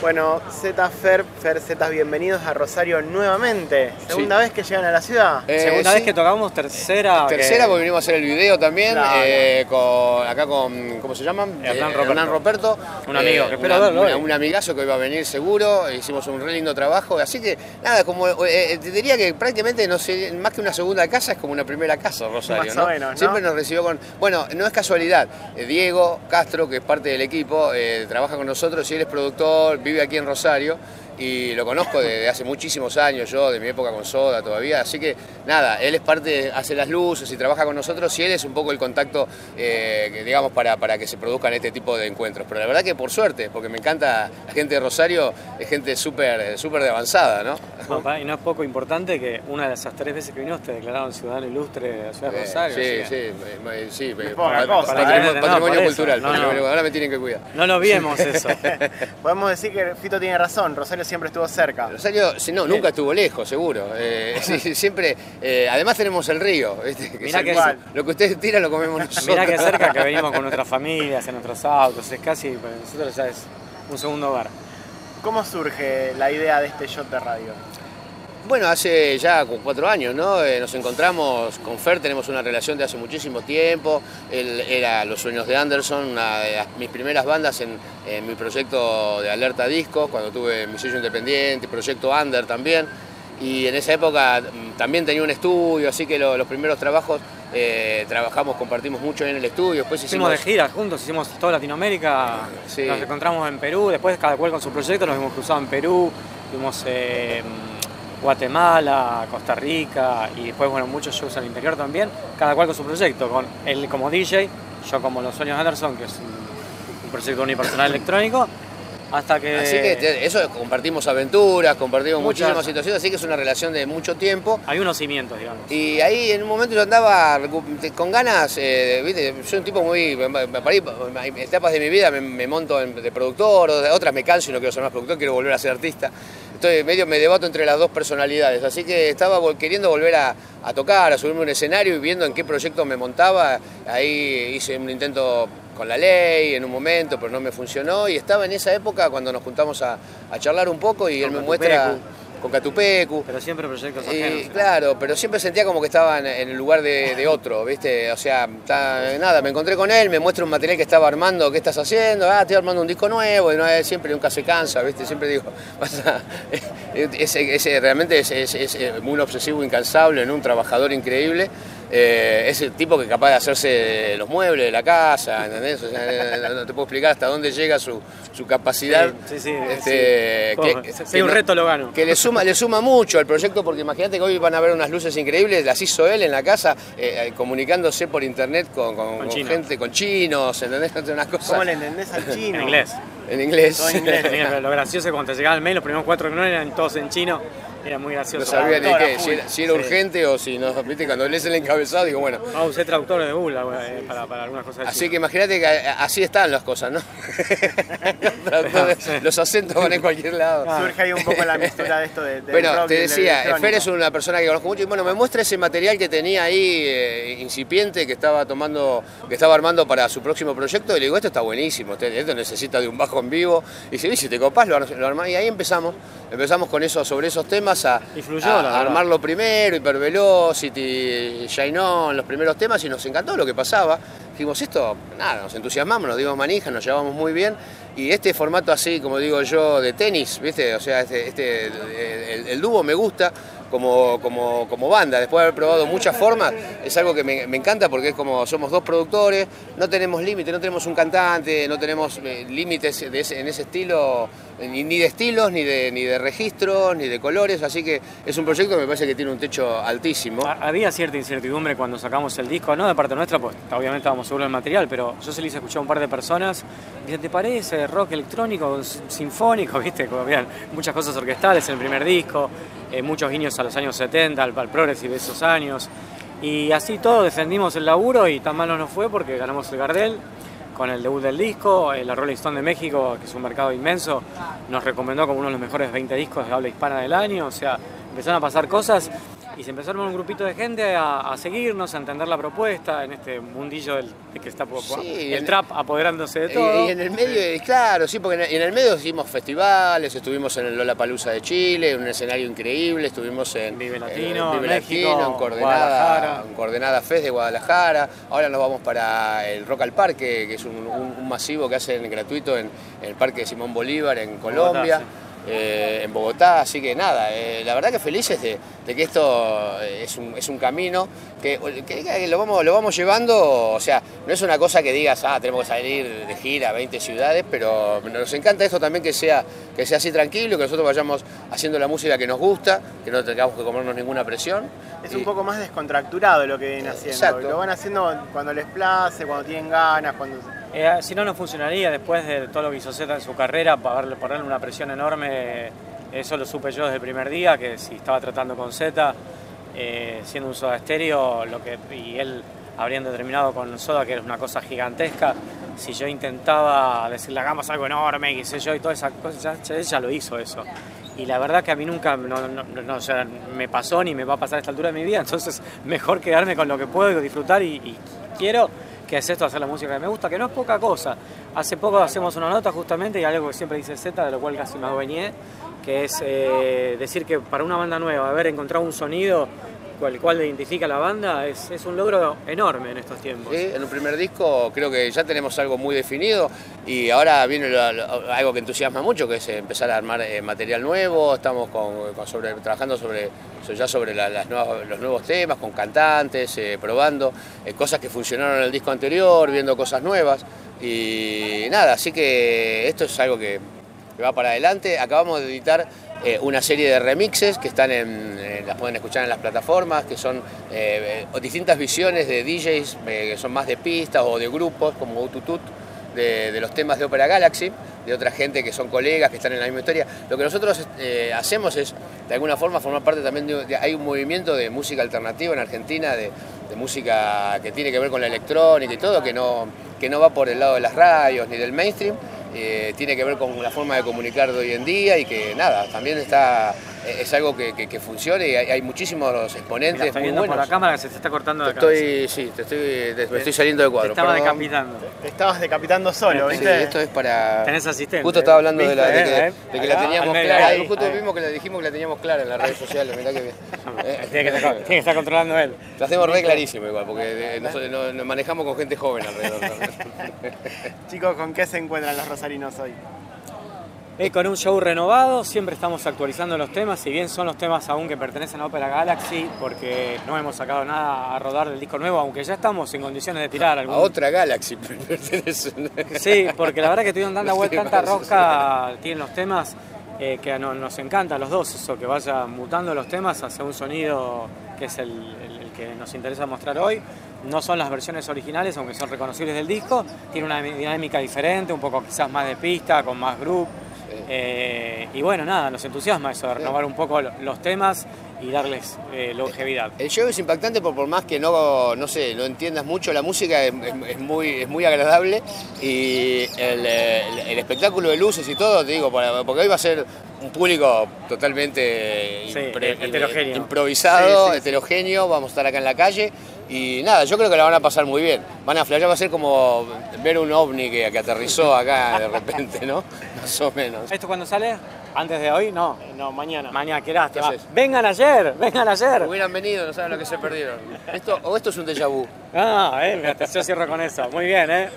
Bueno, Z Fer, Fer Z, bienvenidos a Rosario nuevamente. ¿Segunda vez que llegan a la ciudad? Eh, Segunda sí. vez que tocamos, tercera. Tercera, que- porque vinimos a hacer el video también, eh, con, acá con, ¿cómo se llaman? Hernán Eh, Roberto. Roberto. Un amigo, que espero una- verlo una- hoy. Un amigazo que iba a venir seguro, hicimos un re lindo trabajo, así que nada, como eh, te diría que prácticamente no sé, más que una segunda casa es como una primera casa, Rosario, Más ¿no? o menos, ¿no? Siempre nos recibió con, bueno, no es casualidad, eh, Diego Castro, que es parte del equipo, eh, trabaja con nosotros y él es productor, vive aquí en Rosario. Y lo conozco desde hace muchísimos años, yo, de mi época con Soda todavía. Así que nada, él es parte, hace las luces y trabaja con nosotros y él es un poco el contacto, eh, que, digamos, para, para que se produzcan este tipo de encuentros. Pero la verdad que por suerte, porque me encanta la gente de Rosario, es gente súper súper de avanzada, ¿no? Papá, y no es poco importante que una de esas tres veces que viniste te declararon ciudadano ilustre de la ciudad de Eh, Rosario. sí, sí, sí, pat- cosa, patrimonio, ¿eh? Patrimonio cultural, No, no. patrimonio- ahora me tienen que cuidar. No lo vimos eso. Podemos decir que Fito tiene razón, Rosario siempre estuvo cerca. Rosario, si no, nunca estuvo lejos, seguro. Eh, sí, siempre, eh, además tenemos el río, ¿viste? Que Mirá es que igual. lo que ustedes tiran lo comemos nosotros. Mirá que cerca que venimos con nuestras familias, en nuestros autos, es casi, para nosotros ya es un segundo hogar. ¿Cómo surge la idea de este shot de radio? Bueno, hace ya cuatro años, ¿no? Eh, nos encontramos con Fer, tenemos una relación de hace muchísimo tiempo. Él era Los Sueños de Anderson, una de las- mis primeras bandas en, en mi proyecto de Alerta Disco, cuando tuve mi sello independiente, proyecto Under también. Y en esa época mm, también tenía un estudio, así que lo- los primeros trabajos eh, trabajamos, compartimos mucho en el estudio. Después Hicimos hicimos de gira juntos, hicimos toda Latinoamérica, Sí. nos encontramos en Perú, después cada cual con su proyecto, nos hemos cruzado en Perú, fuimos eh, Guatemala, Costa Rica y después bueno muchos shows al interior también, cada cual con su proyecto, con él como DJ, yo como Los Sueños de Anderson, que es un, proyecto unipersonal electrónico, hasta que... Así que eso compartimos aventuras, compartimos Muchas. muchísimas situaciones, así que es una relación de mucho tiempo. Hay unos cimientos, digamos. Y ahí en un momento yo andaba con ganas, eh, ¿viste? soy un tipo muy. Hay etapas de mi vida me, me monto en- de productor, otras me canso y no quiero ser más productor, quiero volver a ser artista. Estoy medio, me debato entre las dos personalidades, así que estaba queriendo volver a, a tocar, a subirme un escenario y viendo en qué proyecto me montaba. Ahí hice un intento con la ley en un momento, pero no me funcionó. Y estaba en esa época cuando nos juntamos a, a charlar un poco y él me muestra con Catupecu. Pero siempre proyectos Y, ajenos. claro, pero siempre sentía como que estaba en, en el lugar de, de otro, ¿viste? O sea, ta- nada, me encontré con él, me muestra un material que estaba armando, ¿qué estás haciendo? Ah, estoy armando un disco nuevo, y no, él siempre nunca se cansa, ¿viste? Siempre digo, vas a- ese, ese realmente es, es- es un obsesivo incansable, en un trabajador increíble. Eh, es el tipo que es capaz de hacerse los muebles de la casa, ¿entendés? O sea, no no te puedo explicar hasta dónde llega su, su capacidad. Sí, sí, sí, Este, que- que un reto lo gano. que le suma, le suma mucho al proyecto, porque imagínate que hoy van a ver unas luces increíbles, las hizo él en la casa, eh, eh, comunicándose por internet con, con- Con con chinos. gente, con chinos, ¿entendés? Unas cosas ¿Cómo le entendés al chino? En inglés. en inglés. Todo en inglés. Lo gracioso es cuando te llegaba el mail, los primeros cuatro que no eran todos en chino, era muy No gracioso. sabía ni qué, si era, si era Sí. urgente o si no, viste, cuando lees el encabezado digo, bueno. Ah, usé traductor de Google eh, para, para algunas cosas. de Así chino. que imagínate que a- así están las cosas, ¿no? Los acentos van en cualquier lado. Surge ahí un poco la mezcla de esto de, del Bueno, rock te decía, electrónico. Fer es una persona que conozco mucho y bueno, me muestra ese material que tenía ahí eh, incipiente que estaba tomando, que estaba armando para su próximo proyecto y le digo, esto está buenísimo, este- esto necesita de un bajo en vivo. Y dice, "Y si te copás, lo, lo armás". Y ahí empezamos, empezamos con eso, sobre esos temas a, Y fluyó, a- armarlo primero, Hypervelocity, Shine On, los primeros temas y nos encantó lo que pasaba. Dijimos, esto, nada, nos entusiasmamos, nos dimos manija, nos llevamos muy bien. Y este formato así, como digo yo, de tenis, ¿viste? O sea, este, este- el, el dúo me gusta como, como, como banda. Después de haber probado muchas formas, es algo que me, me encanta porque es como somos dos productores, no tenemos límite, no tenemos un cantante, no tenemos eh, límites en ese estilo, ni, de estilos, ni de, ni de registros, ni de colores. Así que es un proyecto que me parece que tiene un techo altísimo. Ha- Había cierta incertidumbre cuando sacamos el disco, no de parte nuestra, pues obviamente estábamos seguros del material, pero yo se lo hice escuchar a un par de personas. Dice, ¿te parece rock electrónico, sinfónico? ¿Viste? Como muchas cosas orquestales en el primer disco, eh, muchos guiños a los años 70, al, al progressive de esos años. Y así todo defendimos el laburo y tan mal no fue porque ganamos el Gardel con el debut del disco. eh, La Rolling Stone de México, que es un mercado inmenso, nos recomendó como uno de los mejores 20 discos de habla hispana del año. O sea, empezaron a pasar cosas y se empezó a armar un grupito de gente a, seguirnos, a entender la propuesta en este mundillo del, de que está el trap apoderándose de todo. Y, en el medio, claro, sí, porque en el medio hicimos festivales, estuvimos en el Lola Palusa de Chile, en un escenario increíble, estuvimos en Vive Latino, en, Latino, en Coordenada, en Coordenada Fest de Guadalajara. Ahora nos vamos para el Rock al Parque, que es un, masivo que hacen gratuito en, el Parque de Simón Bolívar en Colombia. Eh, en Bogotá, así que nada, eh, la verdad que felices de, que esto es un, es un camino que, lo, vamos, lo vamos llevando, o sea, no es una cosa que digas, ah, tenemos que salir de gira a 20 ciudades, pero nos encanta esto también que sea, que sea así tranquilo, que nosotros vayamos haciendo la música que nos gusta, que no tengamos que comernos ninguna presión. Es un poco más descontracturado lo que vienen haciendo, lo van haciendo cuando les place, cuando tienen ganas, cuando eh, si no, no funcionaría después de todo lo que hizo Z en su carrera, para ponerle una presión enorme. Eso lo supe yo desde el primer día, que si estaba tratando con Z, eh, siendo un soda estéreo, lo que, y él habrían determinado con soda que era una cosa gigantesca, si yo intentaba decirle hagamos algo enorme, y sé yo, y todas esas cosas, ya, ella lo hizo eso. Y la verdad que a mí nunca no, no, me pasó ni me va a pasar a esta altura de mi vida, entonces mejor quedarme con lo que puedo disfrutar y, y quiero que es esto, hacer la música que me gusta, que no es poca cosa. Hace poco hacemos una nota justamente y algo que siempre dice Z, de lo cual casi me adueñé, que es eh, decir que para una banda nueva haber encontrado un sonido el cual identifica la banda, es, es, un logro enorme en estos tiempos. Sí, en un primer disco creo que ya tenemos algo muy definido y ahora viene algo que entusiasma mucho, que es empezar a armar eh, material nuevo, estamos con, sobre, trabajando sobre, ya sobre las los nuevos temas, con cantantes, eh, probando eh, cosas que funcionaron en el disco anterior, viendo cosas nuevas y nada, así que esto es algo que va para adelante. Acabamos de editar eh, una serie de remixes que están en, eh, las pueden escuchar en las plataformas, que son eh, distintas visiones de DJs que son más de pistas o de grupos, como Ututut, de, de, los temas de Opera Galaxy, de otra gente que son colegas, que están en la misma historia. Lo que nosotros hacemos es, de alguna forma, formar parte también de, hay un movimiento de música alternativa en Argentina, de, música que tiene que ver con la electrónica y todo, que no, que no va por el lado de las radios ni del mainstream, eh, tiene que ver con la forma de comunicar de hoy en día y que nada, también está es algo que, que, funcione y hay, muchísimos exponentes muy buenos. por la cámara que se te está cortando la estoy, Sí, te estoy, me estoy saliendo de cuadro. Te estaba decapitando. Te estabas decapitando solo, ¿viste? Sí, esto es para... Tenés asistente. Justo estaba hablando de, la, de, que, eh, de que la teníamos clara. Justo vimos que le dijimos que la teníamos clara en las redes sociales. Mirá que bien. tiene, que, tiene que estar controlando él. Lo hacemos re clarísimo igual, porque nos, manejamos con gente joven alrededor. Chicos, ¿con qué se encuentran los rosarinos hoy? Eh, con un show renovado, siempre estamos actualizando los temas, si bien son los temas aún que pertenecen a Opera Galaxy, porque no hemos sacado nada a rodar del disco nuevo, aunque ya estamos en condiciones de tirar algún... A otra Galaxy Sí, porque la verdad que estuvieron dando vuelta tanta rosca, tienen los temas eh, que nos encanta a los dos, eso, que vaya mutando los temas hacia un sonido que es el, que nos interesa mostrar hoy. No son las versiones originales, aunque son reconocibles del disco, tiene una dinámica diferente, un poco quizás más de pista, con más group eh, y bueno, nada, nos entusiasma eso de renovar un poco los temas y darles eh, longevidad. El show es impactante por, por más que no, no sé, no entiendas mucho, la música es, muy, es muy agradable y el, espectáculo de luces y todo, te digo, porque hoy va a ser un público totalmente heterogéneo. improvisado, heterogéneo, vamos a estar acá en la calle y nada, yo creo que la van a pasar muy bien. Van a flashear, va a ser como ver un ovni que, aterrizó acá de repente, ¿no? Más o menos. ¿Esto cuando sale? ¿Antes de hoy? No. No, mañana. Mañana, qué lástima. Vengan ayer, vengan ayer. Hubieran venido, no saben lo que se perdieron. Esto, o esto es un déjà vu. Ah, eh, yo cierro con eso. Muy bien, ¿eh?